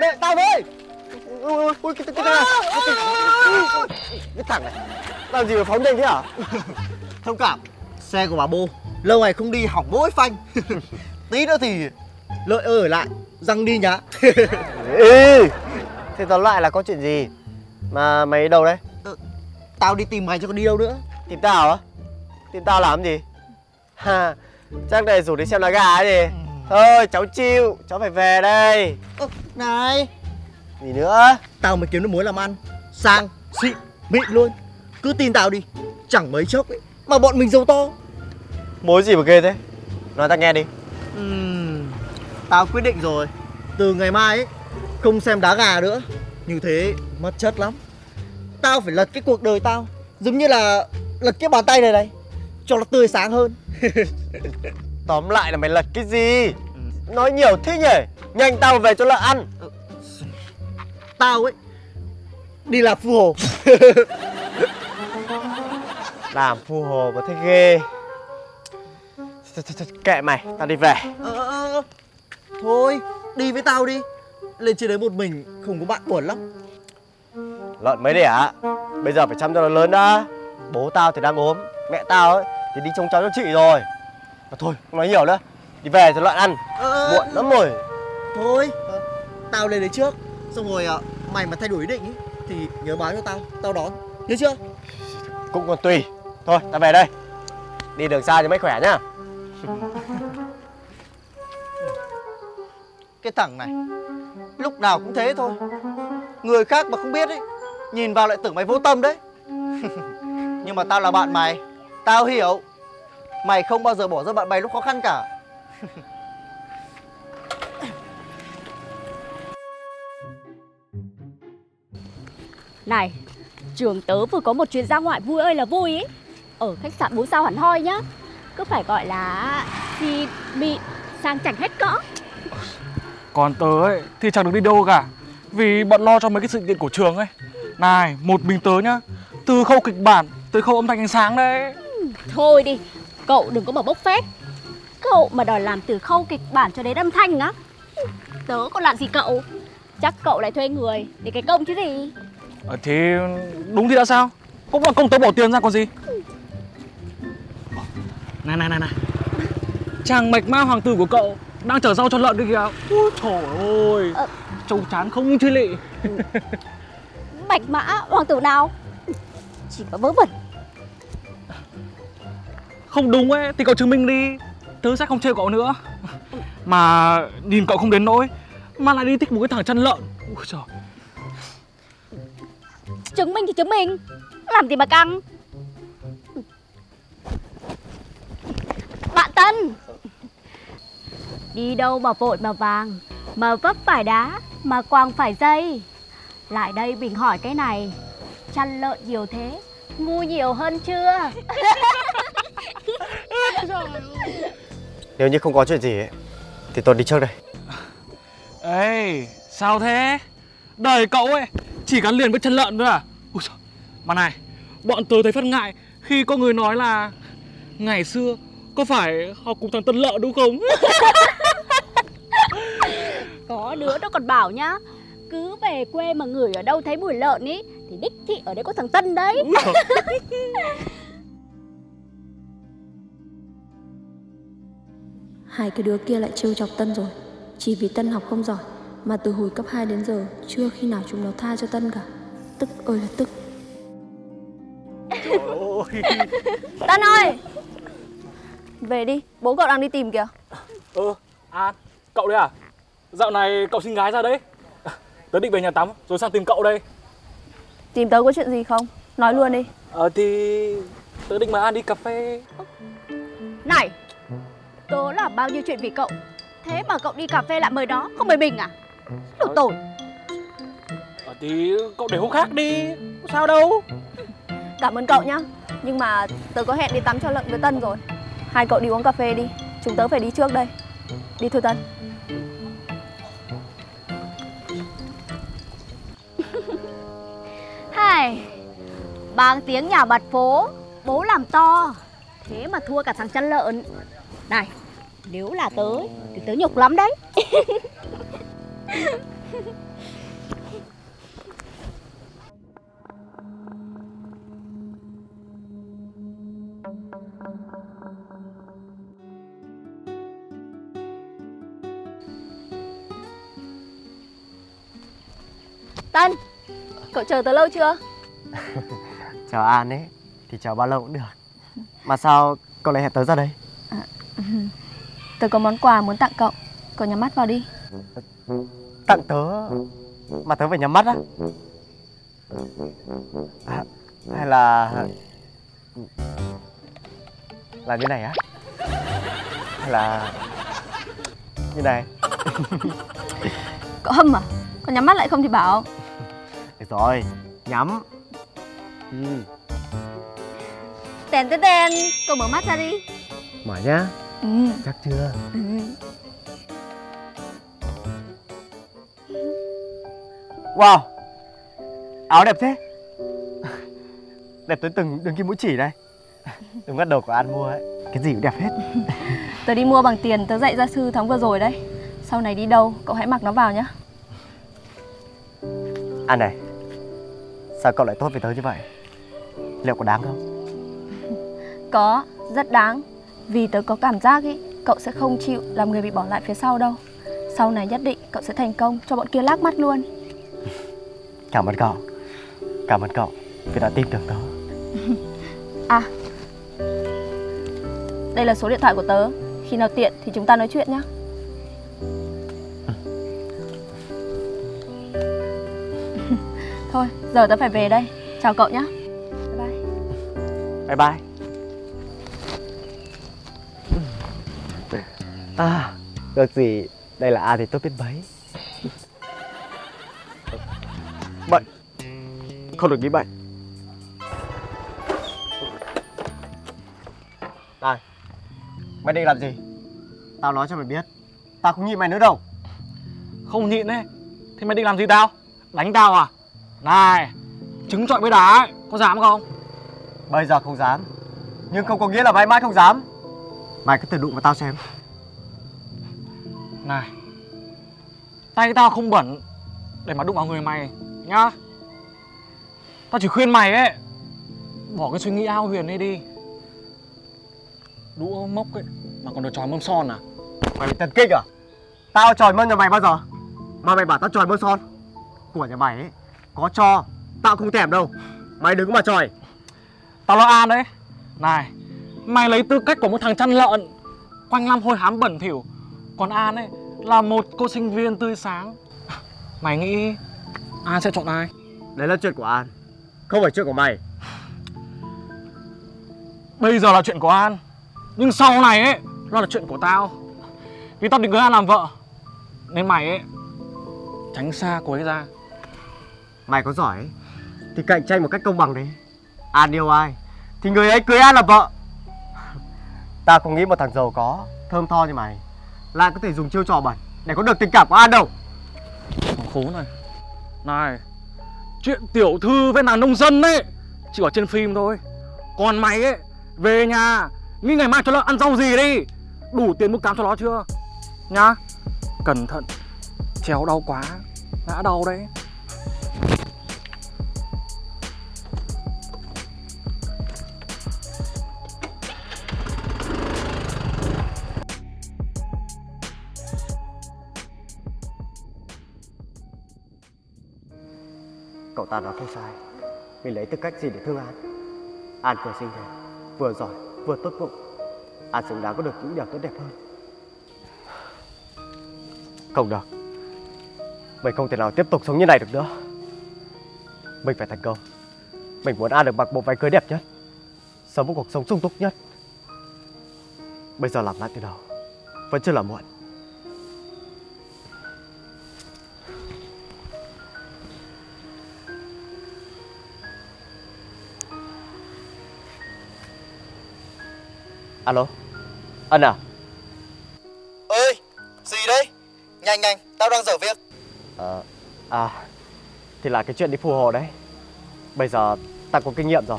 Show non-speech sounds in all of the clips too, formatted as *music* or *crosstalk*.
Đệ, tao với. Ui, ui, cái, cái, cái, cái thằng này. Làm gì mà phóng nhanh thế hả? *laughs* Thông cảm. Xe của bà Bô Lâu ngày không đi hỏng mỗi phanh. *laughs* Tí nữa thì Lợi ơi ở lại Răng đi nhá. *laughs* Ê Thế tóm lại là có chuyện gì? Mà mày đâu đấy? Tao đi tìm mày cho còn đi đâu nữa. Tìm tao á Tìm tao làm gì? Ha Chắc này rủ đi xem lá gà ấy gì Thôi cháu chịu Cháu phải về đây. Ơ, Này. Gì nữa? Tao mới kiếm được mối làm ăn Sang, xịn, mịn luôn. Cứ tin tao đi Chẳng mấy chốc ấy Mà bọn mình giàu to. Mối gì mà ghê thế? Nói tao nghe đi. Ừm, Tao quyết định rồi. Từ ngày mai ấy Không xem đá gà nữa. Như thế mất chất lắm. Tao phải lật cái cuộc đời tao Giống như là lật cái bàn tay này này Cho nó tươi sáng hơn. *laughs* Tóm lại là mày lật cái gì Nói nhiều thế nhỉ? Nhanh tao về cho lợi ăn. Tao ấy Đi làm phu hồ. *laughs* Làm phu hồ mà thấy ghê. Kệ mày Tao đi về. Ờ, ờ, ờ. Thôi đi với tao đi. Lên trên đấy một mình không có bạn buồn lắm. Lợn mới đẻ Bây giờ phải chăm cho nó lớn đã. Bố tao thì đang ốm Mẹ tao ấy thì đi trông cháu cho chị rồi. Mà thôi không nói nhiều nữa Đi về cho lợn ăn. Ờ, Muộn lắm rồi. Thôi ờ, Tao lên đấy trước. Xong rồi ờ, mày mà thay đổi ý định ý, Thì nhớ báo cho tao. Tao đón. Nhớ chưa? Cũng còn tùy. Thôi tao về đây. Đi đường xa cho mấy khỏe nhá. *laughs* Cái thằng này Lúc nào cũng thế thôi. Người khác mà không biết ấy Nhìn vào lại tưởng mày vô tâm đấy. *laughs* Nhưng mà tao là bạn mày. Tao hiểu. Mày không bao giờ bỏ rơi bạn mày lúc khó khăn cả *laughs* Này, trường tớ vừa có một chuyến ra ngoại vui ơi là vui ý. Ở khách sạn 4 sao hẳn hoi nhá. Cứ phải gọi là xịn, mịn, sang chảnh hết cỡ. Còn tớ ấy thì chẳng được đi đâu cả. Vì bận lo cho mấy cái sự kiện của trường ấy. Này, một mình tớ nhá. Từ khâu kịch bản tới khâu âm thanh ánh sáng đấy. Thôi đi, cậu đừng có mà bốc phét Cậu mà đòi làm từ khâu kịch bản cho đến âm thanh á. Tớ còn làm gì cậu? Chắc cậu lại thuê người để cái công chứ gì? Ờ, Thì đúng thì đã sao? Cũng là công tớ bỏ tiền ra còn gì? Này này này này. Chàng mạch ma hoàng tử của cậu Đang chở rau cho lợn kia kìa. Ui trời ơi Ờ. Trông chán không chứ lị. Bạch mã hoàng tử nào? Chỉ có vớ vẩn. Không đúng ấy thì cậu chứng minh đi Tớ sẽ không chơi cậu nữa. Mà nhìn cậu không đến nỗi Mà lại đi thích một cái thằng chăn lợn. Ui trời Chứng minh thì chứng minh. Làm gì mà căng? Bạn Tân. Đi đâu mà vội mà vàng Mà vấp phải đá Mà quàng phải dây? Lại đây mình hỏi cái này. Chăn lợn nhiều thế Ngu nhiều hơn chưa *laughs* Nếu như không có chuyện gì ấy, Thì tôi đi trước đây. Ê sao thế? Đời cậu ấy chỉ gắn liền với chân lợn thôi à? Ui trời. Mà này Bọn tớ thấy phát ngại Khi có người nói là Ngày xưa có phải học cùng thằng Tân Lợn đúng không? *laughs* Có đứa nó còn bảo nhá Cứ về quê mà ngửi ở đâu thấy mùi lợn ý Thì đích thị ở đây có thằng Tân đấy *laughs* Hai cái đứa kia lại trêu chọc Tân rồi. Chỉ vì Tân học không giỏi Mà từ hồi cấp 2 đến giờ Chưa khi nào chúng nó tha cho Tân cả. Tức ơi là tức. *laughs* Tân ơi! Về đi, bố cậu đang đi tìm kìa. Ừ à cậu đấy à? Dạo này cậu xin gái ra đấy. Tớ định về nhà tắm rồi sang tìm cậu đây. Tìm tớ có chuyện gì không? Nói luôn đi. Ờ thì tớ định mời An đi cà phê. Này Tớ làm bao nhiêu chuyện vì cậu? Thế mà cậu đi cà phê lại mời đó Không mời mình à? Đồ tồi. Ờ thì cậu để hôm khác đi Có sao đâu. Cảm ơn cậu nhá. Nhưng mà tớ có hẹn đi tắm cho lợn với Tân rồi. Hai cậu đi uống cà phê đi. Chúng tớ phải đi trước đây. Đi thôi Tân. *laughs* Hai Bang tiếng nhà bật phố Bố làm to. Thế mà thua cả thằng chăn lợn Này Nếu là tớ Thì tớ nhục lắm đấy. *laughs* Tân Cậu chờ tớ lâu chưa? *laughs* Chào An ấy Thì chào bao lâu cũng được. Mà sao cậu lại hẹn tớ ra đây Tớ có món quà muốn tặng cậu. Cậu nhắm mắt vào đi. Tặng tớ? Mà tớ phải nhắm mắt á? À, Hay là Là như này á? Hay là Như này? *laughs* Cậu hâm à? Cậu nhắm mắt lại không thì bảo. Được rồi Nhắm. Ừ. Tèn tèn tèn. Cậu mở mắt ra đi. Mở nhá Ừ, Chắc chưa? Ừ. Wow Áo đẹp thế. Đẹp tới từng từng cái mũi chỉ đây. Đúng bắt đầu của An mua ấy. Cái gì cũng đẹp hết. Tớ đi mua bằng tiền tớ dạy gia sư tháng vừa rồi đấy. Sau này đi đâu cậu hãy mặc nó vào nhá. An này Sao cậu lại tốt với tớ như vậy? Liệu có đáng không? Có, rất đáng Vì tớ có cảm giác ý Cậu sẽ không chịu làm người bị bỏ lại phía sau đâu. Sau này nhất định cậu sẽ thành công Cho bọn kia lác mắt luôn. *laughs* Cảm ơn cậu. Cảm ơn cậu Vì đã tin tưởng tớ. *laughs* À. Đây là số điện thoại của tớ. Khi nào tiện thì chúng ta nói chuyện nhá. *laughs* Thôi, giờ tớ phải về đây. Chào cậu nhá. Bye bye. Bye bye À Được gì? Đây là An thì tốt biết mấy. Bệnh. Không được nghĩ bệnh. Này Mày định làm gì? Tao nói cho mày biết Tao không nhịn mày nữa đâu. Không nhịn đấy. Thì mày định làm gì tao? Đánh tao à? Này Trứng trọi với đá ấy Có dám không? Bây giờ không dám Nhưng không có nghĩa là mãi mãi không dám. Mày cứ thử đụng vào tao xem Này Tay tao không bẩn Để mà đụng vào người mày Nhá. Tao chỉ khuyên mày ấy Bỏ cái suy nghĩ ao huyền ấy đi. Đũa mốc ấy Mà còn được tròi mâm son à? Mày bị thần kinh à? Tao tròi mân nhà mày bao giờ? Mà mày bảo tao tròi mân son Của nhà mày ấy Có cho Tao không thèm đâu. Mày đừng có mà tròi Tao là An đấy. Này Mày lấy tư cách của một thằng chăn lợn Quanh năm hôi hám bẩn thỉu Còn An ấy Là một cô sinh viên tươi sáng. Mày nghĩ An sẽ chọn ai? Đấy là chuyện của An Không phải chuyện của mày. Bây giờ là chuyện của An Nhưng sau này ấy Nó là chuyện của tao. Vì tao định cưới An làm vợ Nên mày ấy Tránh xa cô ấy ra. Mày có giỏi ấy, Thì cạnh tranh một cách công bằng đi. An yêu ai Thì người ấy cưới An làm vợ. Tao không nghĩ một thằng giàu có Thơm tho như mày lại có thể dùng chiêu trò bẩn Để có được tình cảm của An đâu. Thằng khốn này. Này, Chuyện tiểu thư với nàng nông dân ấy, Chỉ ở trên phim thôi. Còn mày ấy, Về nhà, Nghĩ ngày mai cho nó ăn rau gì đi. Đủ tiền mua cám cho nó chưa? Nhá, Cẩn thận, Chéo đau quá Ngã đau đấy. Cậu ta nói không sai. Mình lấy tư cách gì để thương An? An vừa xinh đẹp, Vừa giỏi, Vừa tốt bụng. An xứng đáng có được những điều tốt đẹp hơn. Không được. Mình không thể nào tiếp tục sống như này được nữa. Mình phải thành công. Mình muốn An được mặc bộ váy cưới đẹp nhất, Sống một cuộc sống sung túc nhất. Bây giờ làm lại từ đầu, Vẫn chưa là muộn. Alo? Ân à? Ơi gì đấy? Nhanh nhanh tao đang dở việc. Ờ À Thì là cái chuyện đi phù hồ đấy. Bây giờ ta có kinh nghiệm rồi.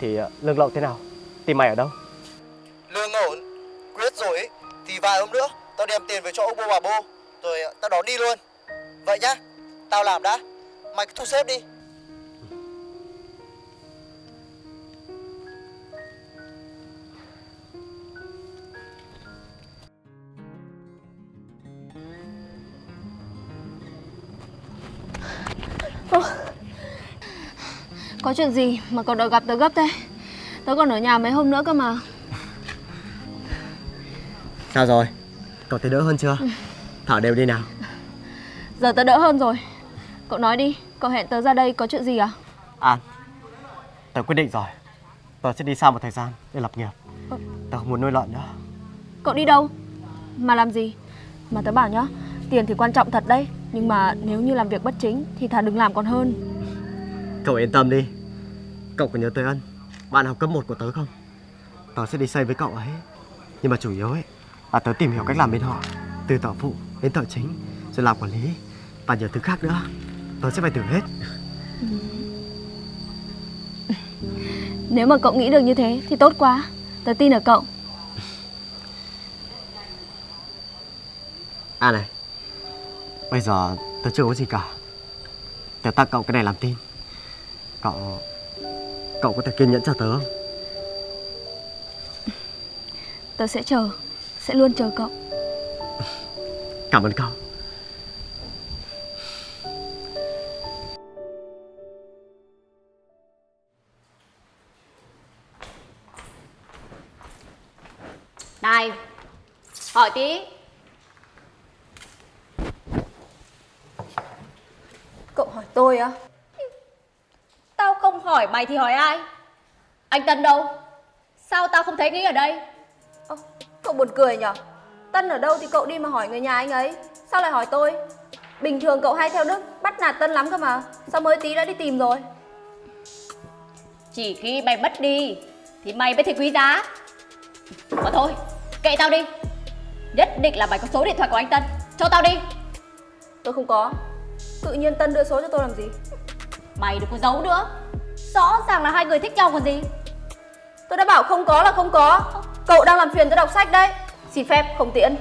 Thì ờ, lương lậu thế nào? Tìm mày ở đâu? Lương ổn quyết rồi ấy thì vài hôm nữa tao đem tiền về cho ông bố bà bô rồi ờ, tao đón đi luôn. Vậy nhá, tao làm đã. Mày cứ thu xếp đi. Có chuyện gì mà cậu đòi gặp tớ gấp thế Tớ còn ở nhà mấy hôm nữa cơ mà Sao rồi? Cậu thấy đỡ hơn chưa? Thở đều đi nào. Giờ tớ đỡ hơn rồi Cậu nói đi Cậu hẹn tớ ra đây có chuyện gì à An, tớ quyết định rồi. Tớ sẽ đi xa một thời gian để lập nghiệp. Tớ không muốn nuôi lợn nữa. Cậu đi đâu Mà làm gì Mà tớ bảo nhá Tiền thì quan trọng thật đấy Nhưng mà nếu như làm việc bất chính Thì thà đừng làm còn hơn Cậu yên tâm đi. Cậu có nhớ tới ân, bạn học cấp 1 của tớ không? Tớ sẽ đi xây với cậu ấy. Nhưng mà chủ yếu ấy là tớ tìm hiểu cách làm bên họ, từ thợ phụ đến thợ chính, rồi làm quản lý và nhiều thứ khác nữa. Tớ sẽ phải thử hết. *laughs* Nếu mà cậu nghĩ được như thế Thì tốt quá Tớ tin ở cậu À này, bây giờ tớ chưa có gì cả. Tớ tặng cậu cái này làm tin. Cậu, cậu có thể kiên nhẫn cho tớ không? Tớ sẽ chờ Sẽ luôn chờ cậu Cảm ơn cậu. Này Hỏi tí Cậu hỏi tôi á không hỏi mày thì hỏi ai? Anh Tân đâu? Sao tao không thấy anh ấy ở đây? Ơ, Cậu buồn cười nhở? Tân ở đâu thì cậu đi mà hỏi người nhà anh ấy. Sao lại hỏi tôi? Bình thường cậu hay theo Đức Bắt nạt Tân lắm cơ mà. Sao mới tí đã đi tìm rồi? Chỉ khi mày mất đi Thì mày mới thấy quý giá. Mà thôi Kệ tao đi. Nhất định là mày có số điện thoại của anh Tân. Cho tao đi. Tôi không có. Tự nhiên Tân đưa số cho tôi làm gì? Mày đừng có giấu nữa Rõ ràng là hai người thích nhau còn gì. Tôi đã bảo không có là không có. Cậu đang làm phiền tôi đọc sách đấy. Xin phép, không tiễn.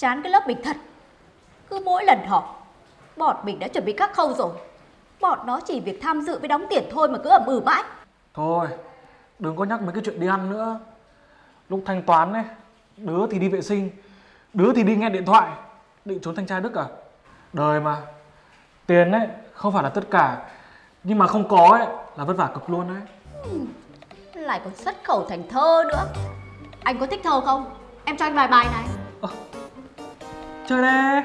Chán cái lớp mình thật Cứ mỗi lần họp Bọn mình đã chuẩn bị các khâu rồi Bọn nó chỉ việc tham dự với đóng tiền thôi mà cứ ẩm ừ mãi Thôi, đừng có nhắc mấy cái chuyện đi ăn nữa. Lúc thanh toán ấy, đứa thì đi vệ sinh, đứa thì đi nghe điện thoại, định trốn thanh tra Đức à? Đời mà, tiền ấy không phải là tất cả, nhưng mà không có ấy là vất vả cực luôn đấy. Lại còn xuất khẩu thành thơ nữa Anh có thích thơ không? Em cho anh vài bài này Chơi đây.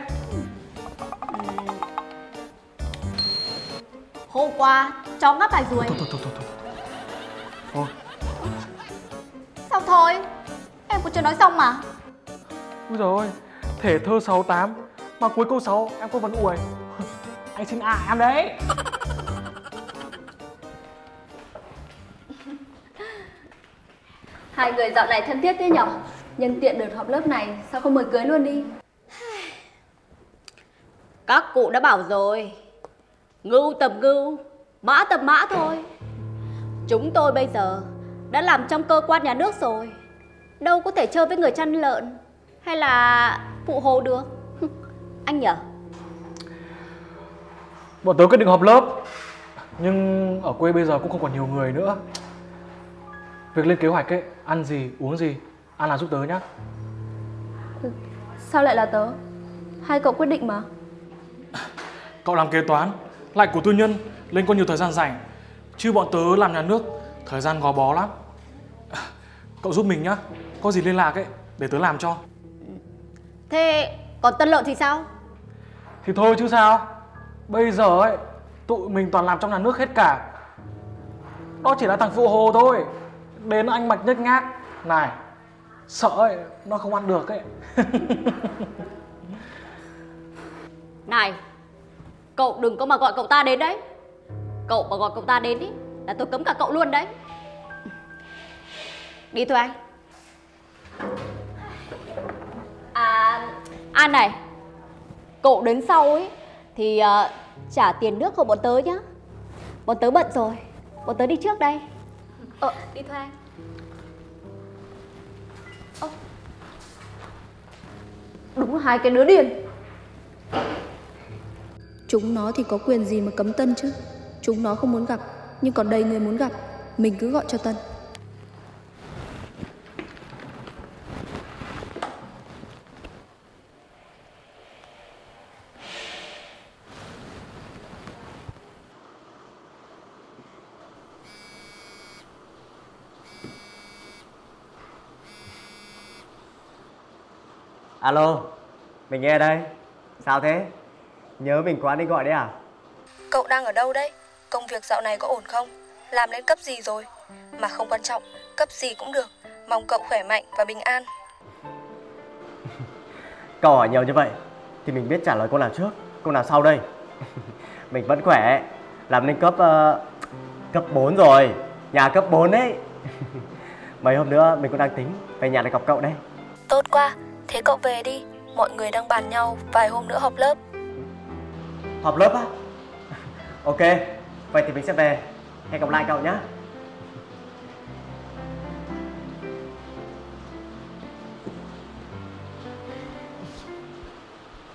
Hôm qua chó ngáp bài ruồi Thôi thôi thôi thôi. thôi. Thôi, Sao thôi Em cũng chưa nói xong mà Úi dồi ôi, thể thơ 68 mà cuối câu 6 em có vấn uầy. *laughs* Anh xin à em đấy. Hai người dạo này thân thiết thế nhở Nhân tiện đợt họp lớp này Sao không mời cưới luôn đi Các cụ đã bảo rồi. Ngưu tầm ngưu Mã tầm mã thôi. Chúng tôi bây giờ Đã làm trong cơ quan nhà nước rồi. Đâu có thể chơi với người chăn lợn Hay là phụ hồ được. *laughs* Anh nhở? Bọn tớ quyết định họp lớp Nhưng ở quê bây giờ cũng không còn nhiều người nữa. Việc lên kế hoạch ấy Ăn gì, uống gì Ăn là giúp tớ nhá. Sao lại là tớ? Hai cậu quyết định mà Cậu làm kế toán Lại của tư nhân Lên có nhiều thời gian rảnh. Chứ bọn tớ làm nhà nước Thời gian gò bó lắm. *laughs* Cậu giúp mình nhá Có gì liên lạc ấy Để tớ làm cho. Thế còn tân lợn thì sao? Thì thôi chứ sao. Bây giờ ấy Tụi mình toàn làm trong nhà nước hết cả. Đó chỉ là thằng phụ hồ thôi. Đến anh mạch nhếch nhác. Này Sợ ấy Nó không ăn được ấy. *laughs* Này Cậu đừng có mà gọi cậu ta đến đấy. Cậu mà gọi cậu ta đến ý Là tôi cấm cả cậu luôn đấy. Đi thôi anh. À À này Cậu đến sau ấy Thì ờ, trả tiền nước hộ bọn tớ nhá. Bọn tớ bận rồi Bọn tớ đi trước đây. Ờ đi thôi anh. Đúng là hai cái đứa điên Chúng nó thì có quyền gì mà cấm Tân chứ Chúng nó không muốn gặp Nhưng còn đây người muốn gặp Mình cứ gọi cho Tân Alo, mình nghe đây. Sao thế? Nhớ mình quá nên gọi đấy à? Cậu đang ở đâu đấy? Công việc dạo này có ổn không? Làm lên cấp gì rồi? Mà không quan trọng, cấp gì cũng được Mong cậu khỏe mạnh và bình an *laughs* Câu hỏi nhiều như vậy thì mình biết trả lời câu nào trước, câu nào sau đây. *laughs* mình vẫn khỏe, làm lên cấp ờ, cấp 4 rồi, nhà cấp 4 ấy. *laughs* Mấy hôm nữa mình cũng đang tính về nhà để gặp cậu đây. Tốt quá, thế cậu về đi Mọi người đang bàn nhau vài hôm nữa họp lớp Họp lớp á? ok, vậy thì mình sẽ về. Hẹn gặp lại cậu nhé.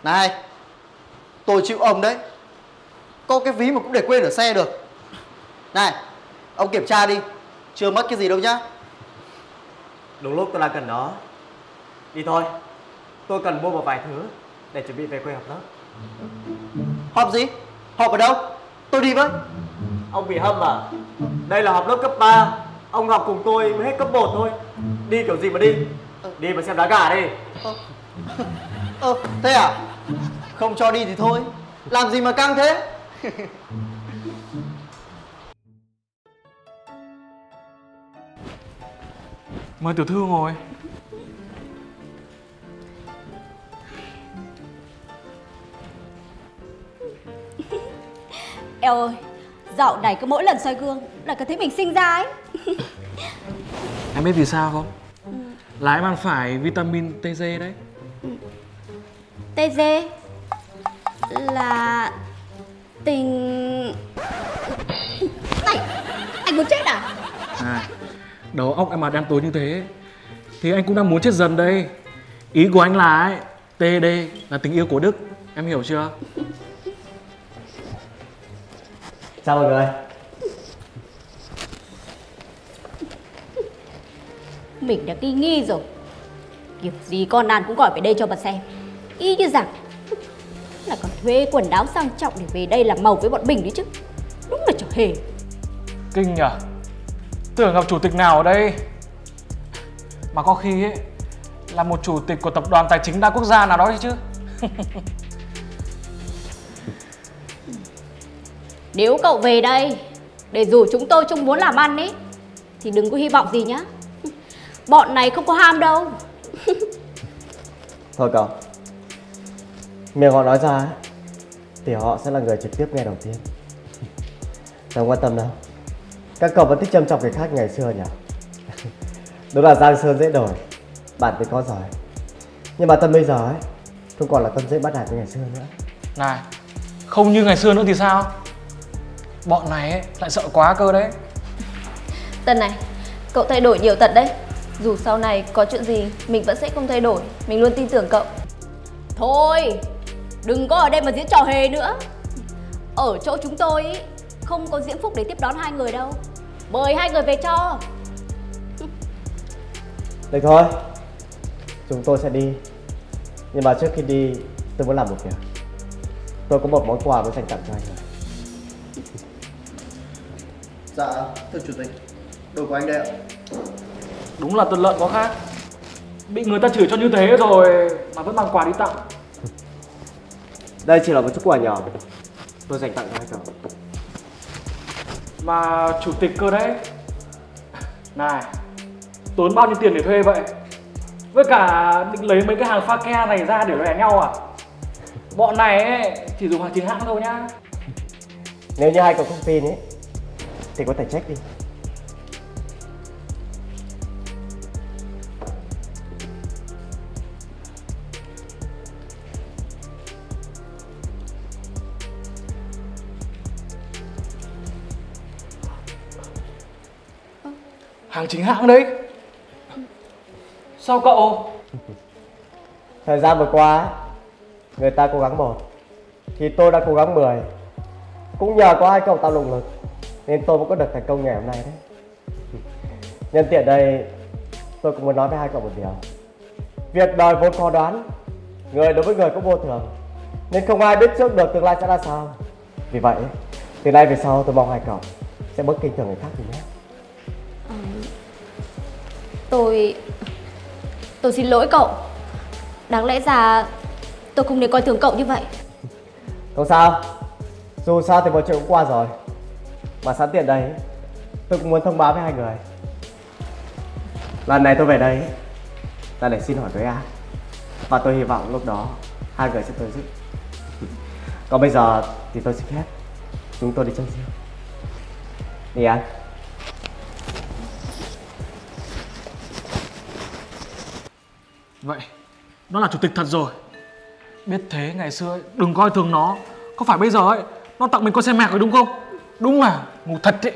Này Tôi chịu ông đấy Có cái ví mà cũng để quên ở xe được Này Ông kiểm tra đi Chưa mất cái gì đâu nhá Đúng lúc tôi đang cần nó. Đi thôi, tôi cần mua một vài thứ để chuẩn bị về quê học lớp. Họp gì? Họp ở đâu? Tôi đi với. Ông bị hâm à? Đây là học lớp cấp 3 Ông học cùng tôi mới hết cấp 1 thôi. Đi kiểu gì mà đi? Đi mà xem đá gà đi. Ơ Ơ thế à? Không cho đi thì thôi. Làm gì mà căng thế? Mời tiểu thư ngồi Eo ơi Dạo này cứ mỗi lần soi gương Là cứ thấy mình sinh ra ấy *laughs* Em biết vì sao không? Là em ăn phải vitamin TG đấy TG Là Tình Này Anh muốn chết à À, đầu óc em mà đen tối như thế Thì anh cũng đang muốn chết dần đây Ý của anh là ấy TD là tình yêu của Đức Em hiểu chưa? Chào mọi người? Mình đã nghi nghi rồi. Kiểu gì con An cũng gọi về đây cho bà xem. Y như rằng Là còn thuê quần áo sang trọng để về đây làm màu với bọn mình đấy chứ. Đúng là trò hề. Kinh nhở Tưởng gặp chủ tịch nào ở đây. Mà có khi ấy Là một chủ tịch của tập đoàn tài chính đa quốc gia nào đó chứ *laughs* Nếu cậu về đây Để rủ chúng tôi chung muốn làm ăn ấy Thì đừng có hy vọng gì nhá. Bọn này không có ham đâu. Thôi cậu Miệng họ nói ra ấy, Thì họ sẽ là người trực tiếp nghe đầu tiên. Không quan tâm đâu. Các cậu vẫn thích châm chọc người khác ngày xưa nhỉ? *laughs* Đúng là Giang Sơn dễ đổi Bản tính có giỏi. Nhưng mà Tân bây giờ ấy Không còn là Tân dễ bắt nạt như ngày xưa nữa. Này Không như ngày xưa nữa thì sao Bọn này ấy, lại sợ quá cơ đấy. Tân này, cậu thay đổi nhiều thật đấy. Dù sau này có chuyện gì, mình vẫn sẽ không thay đổi. Mình luôn tin tưởng cậu. Thôi Đừng có ở đây mà diễn trò hề nữa. Ở chỗ chúng tôi ý, Không có diễm phúc để tiếp đón hai người đâu. Mời hai người về cho. *laughs* Được thôi. Chúng tôi sẽ đi. Nhưng mà trước khi đi Tôi muốn làm một việc. Tôi có một món quà muốn dành tặng cho anh. rồi Dạ, thưa chủ tịch. Đồ của anh đây ạ. Đúng là tuần lợn có khác. Bị người ta chửi cho như thế rồi Mà vẫn mang quà đi tặng. *laughs* Đây chỉ là một chút quà nhỏ. Tôi dành tặng cho hai cậu Mà chủ tịch cơ đấy. Này Tốn bao nhiêu tiền để thuê vậy? Với cả định lấy mấy cái hàng pha ke này ra để lòe nhau à? Bọn này ấy, chỉ dùng hàng chính hãng thôi nhá. Nếu như hai cậu không tin ấy Thì có thể check đi. Hàng chính hãng đấy. Sao cậu? Thời gian vừa qua Người ta cố gắng một Thì tôi đã cố gắng 10 Cũng nhờ có hai cậu tạo động lực Nên tôi mới có được thành công ngày hôm nay đấy. Nhân tiện đây Tôi cũng muốn nói với hai cậu một điều. Việc đời vốn khó đoán Người đối với người cũng vô thường. Nên không ai biết trước được tương lai sẽ ra sao. Vì vậy Từ nay về sau tôi mong hai cậu Sẽ bớt kinh thường người khác đi nhé. Tôi Tôi xin lỗi cậu. Đáng lẽ ra Tôi không nên coi thường cậu như vậy. Không sao. Dù sao thì mọi chuyện cũng qua rồi mà sẵn tiện đây Tôi cũng muốn thông báo với hai người. Lần này tôi về đây Là để xin hỏi với An Và tôi hy vọng lúc đó Hai người sẽ tới giúp. Còn bây giờ thì tôi xin phép. Chúng tôi đi chơi riêng. Đi An Vậy Nó là chủ tịch thật rồi. Biết thế ngày xưa ấy, đừng coi thường nó. Có phải bây giờ ấy Nó tặng mình con xe mạc rồi đúng không? Đúng là ngu thật ấy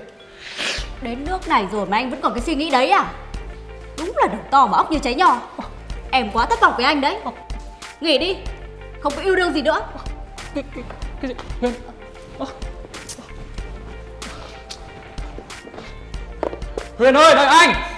Đến nước này rồi mà anh vẫn còn cái suy nghĩ đấy à? Đúng là đầu to mà óc như trái nho. Em quá thất vọng với anh đấy. Nghỉ đi Không có yêu đương gì nữa. Cái, cái, cái gì? Huyền Ơ. Huyền ơi đợi anh